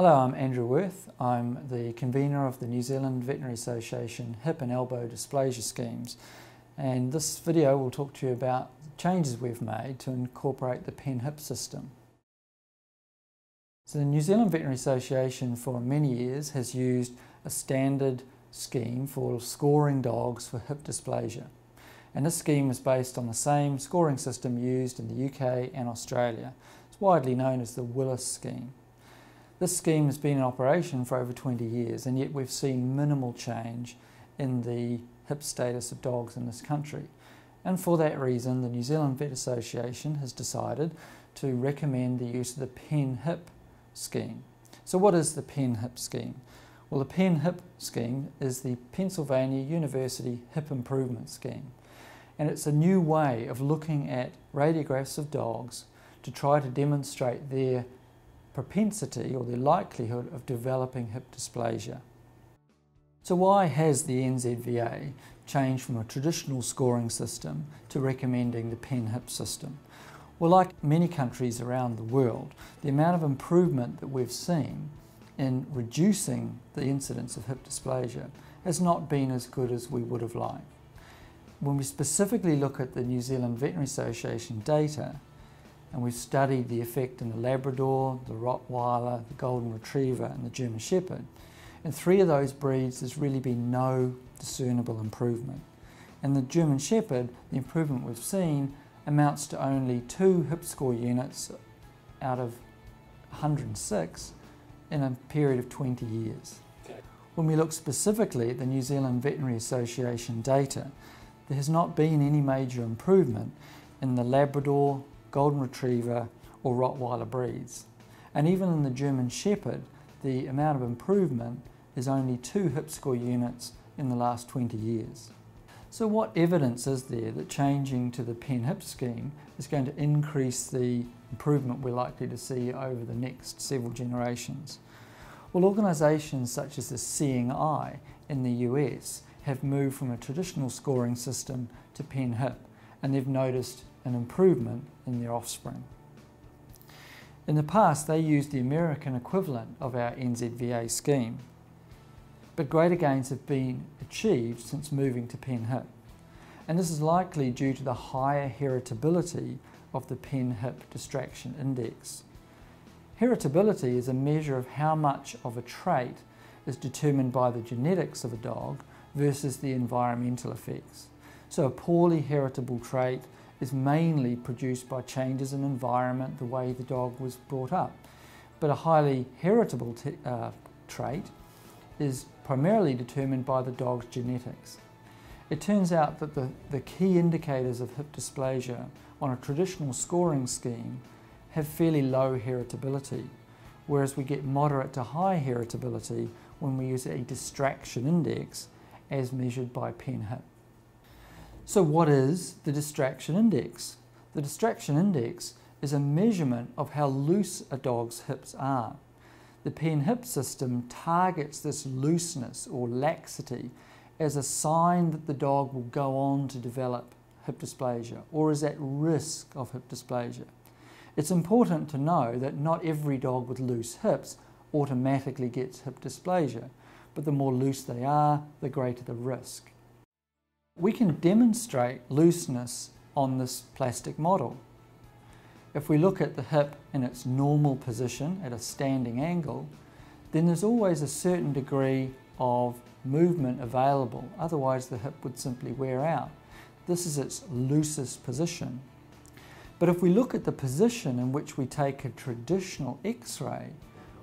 Hello, I'm Andrew Worth. I'm the convener of the New Zealand Veterinary Association Hip and Elbow Dysplasia Schemes. And this video will talk to you about changes we've made to incorporate the PennHIP system. So the New Zealand Veterinary Association for many years has used a standard scheme for scoring dogs for hip dysplasia. And this scheme is based on the same scoring system used in the UK and Australia. It's widely known as the Willis scheme. This scheme has been in operation for over 20 years and yet we've seen minimal change in the hip status of dogs in this country. And for that reason, the New Zealand Vet Association has decided to recommend the use of the PennHIP scheme. So what is the PennHIP scheme? Well, the PennHIP scheme is the Pennsylvania University Hip Improvement Scheme. And it's a new way of looking at radiographs of dogs to try to demonstrate their propensity or the likelihood of developing hip dysplasia. So why has the NZVA changed from a traditional scoring system to recommending the PennHIP system? Well, like many countries around the world, the amount of improvement that we've seen in reducing the incidence of hip dysplasia has not been as good as we would have liked. When we specifically look at the New Zealand Veterinary Association data, and we've studied the effect in the Labrador, the Rottweiler, the Golden Retriever and the German Shepherd. In three of those breeds there's really been no discernible improvement. In the German Shepherd, the improvement we've seen amounts to only two hip score units out of 106 in a period of 20 years. When we look specifically at the New Zealand Veterinary Association data, there has not been any major improvement in the Labrador, Golden Retriever or Rottweiler breeds. And even in the German Shepherd, the amount of improvement is only two hip score units in the last 20 years. So what evidence is there that changing to the PennHIP scheme is going to increase the improvement we're likely to see over the next several generations? Well, organisations such as the Seeing Eye in the US have moved from a traditional scoring system to PennHIP and they've noticed an improvement in their offspring. In the past, they used the American equivalent of our NZVA scheme, but greater gains have been achieved since moving to PennHIP. And this is likely due to the higher heritability of the PennHIP distraction index. Heritability is a measure of how much of a trait is determined by the genetics of a dog versus the environmental effects. So a poorly heritable trait is mainly produced by changes in environment, the way the dog was brought up. But a highly heritable uh, trait is primarily determined by the dog's genetics. It turns out that the, the key indicators of hip dysplasia on a traditional scoring scheme have fairly low heritability, whereas we get moderate to high heritability when we use a distraction index as measured by PennHIP. So what is the distraction index? The distraction index is a measurement of how loose a dog's hips are. The PennHIP system targets this looseness or laxity as a sign that the dog will go on to develop hip dysplasia or is at risk of hip dysplasia. It's important to know that not every dog with loose hips automatically gets hip dysplasia, but the more loose they are, the greater the risk. We can demonstrate looseness on this plastic model. If we look at the hip in its normal position at a standing angle, then there's always a certain degree of movement available, otherwise the hip would simply wear out. This is its loosest position. But if we look at the position in which we take a traditional x-ray,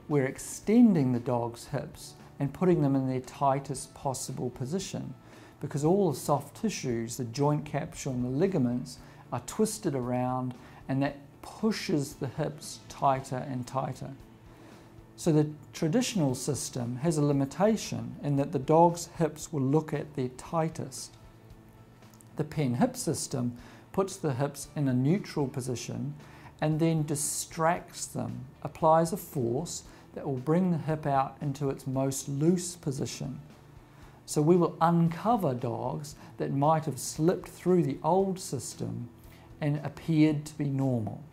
we're extending the dog's hips and putting them in their tightest possible position because all the soft tissues, the joint capsule and the ligaments are twisted around and that pushes the hips tighter and tighter. So the traditional system has a limitation in that the dog's hips will look at their tightest. The PennHIP system puts the hips in a neutral position and then distracts them, applies a force that will bring the hip out into its most loose position. So we will uncover dogs that might have slipped through the old system and appeared to be normal.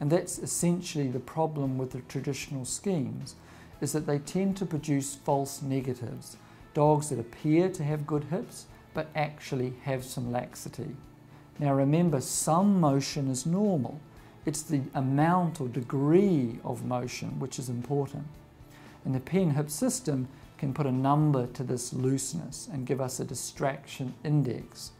And that's essentially the problem with the traditional schemes, is that they tend to produce false negatives, dogs that appear to have good hips but actually have some laxity. Now remember, some motion is normal. It's the amount or degree of motion which is important. And the PennHIP system can put a number to this looseness and give us a distraction index.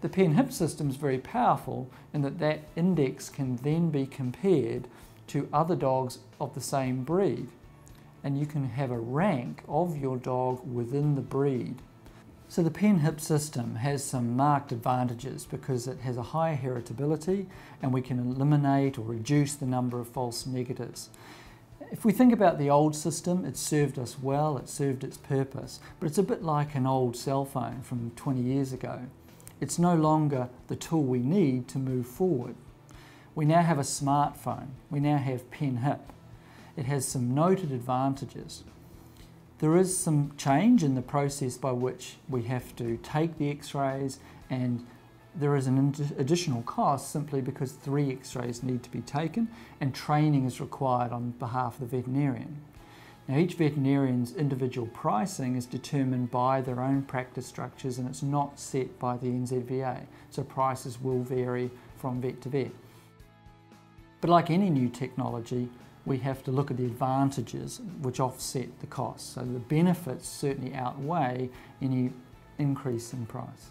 The PennHIP system is very powerful in that that index can then be compared to other dogs of the same breed. And you can have a rank of your dog within the breed. So the PennHIP system has some marked advantages because it has a high heritability and we can eliminate or reduce the number of false negatives. If we think about the old system, it served us well, it served its purpose, but it's a bit like an old cell phone from 20 years ago. It's no longer the tool we need to move forward. We now have a smartphone, we now have PennHIP. It has some noted advantages. There is some change in the process by which we have to take the x-rays and there is an additional cost simply because three x-rays need to be taken and training is required on behalf of the veterinarian. Now each veterinarian's individual pricing is determined by their own practice structures and it's not set by the NZVA, so prices will vary from vet to vet. But like any new technology, we have to look at the advantages which offset the costs. So the benefits certainly outweigh any increase in price.